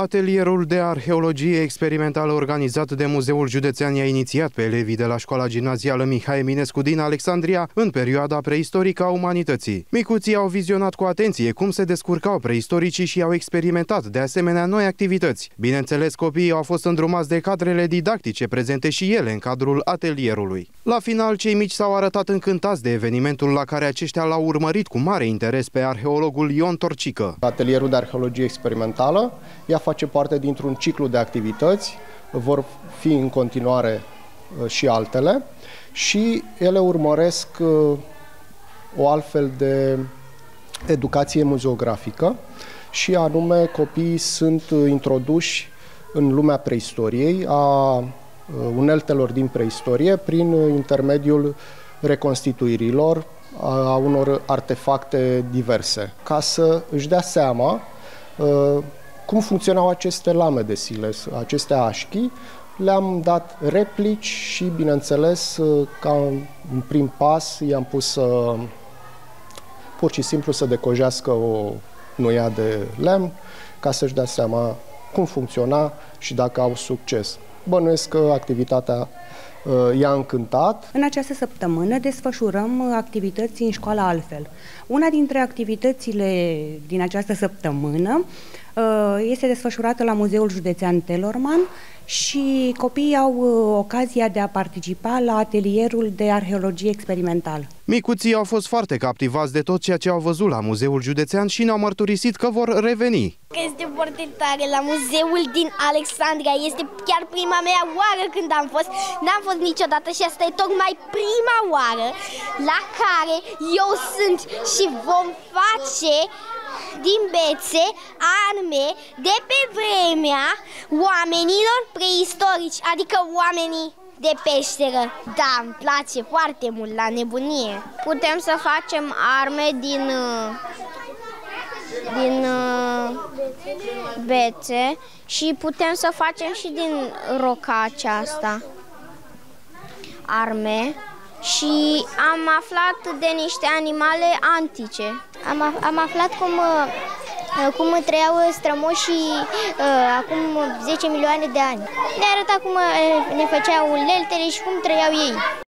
Atelierul de arheologie experimentală organizat de Muzeul Județean i-a inițiat pe elevii de la școala gimnazială Mihai Eminescu din Alexandria în perioada preistorică a umanității. Micuții au vizionat cu atenție cum se descurcau preistoricii și au experimentat de asemenea noi activități. Bineînțeles, copiii au fost îndrumați de cadrele didactice prezente și ele în cadrul atelierului. La final, cei mici s-au arătat încântați de evenimentul la care aceștia l-au urmărit cu mare interes pe arheologul Ion Torcică. Atelierul de arheologie experimentală ea face parte dintr-un ciclu de activități, vor fi în continuare uh, și altele și ele urmăresc uh, o altfel de educație muzeografică și anume copiii sunt uh, introduși în lumea preistoriei, a uneltelor din preistorie, prin intermediul reconstituirilor a unor artefacte diverse, ca să își dea seama cum funcționau aceste lame de siles, aceste așchi. Le-am dat replici și, bineînțeles, ca un prim pas, i-am pus să pur și simplu să decojească o nuia de lemn ca să-și dea seama cum funcționa și dacă au succes. Bănuiesc că activitatea uh, i-a încântat. În această săptămână desfășurăm activități în școala altfel. Una dintre activitățile din această săptămână uh, este desfășurată la Muzeul Județean Telorman și copiii au uh, ocazia de a participa la atelierul de arheologie experimentală. Micuții au fost foarte captivați de tot ceea ce au văzut la Muzeul Județean și ne-au mărturisit că vor reveni. Este foarte tare la Muzeul din Alexandria. Este chiar prima mea oară când am fost. N-am fost niciodată și asta e tocmai prima oară la care eu sunt și vom face din bețe arme de pe vremea oamenilor preistorici, adică oamenii de peșteră. Da, îmi place foarte mult, la nebunie. Putem să facem arme din, din bețe și putem să facem și din roca aceasta arme și am aflat de niște animale antice. Am, am aflat cum, uh, cum trăiau strămoșii uh, acum 10 milioane de ani. Ne arăta cum uh, ne făceau leltele și cum trăiau ei.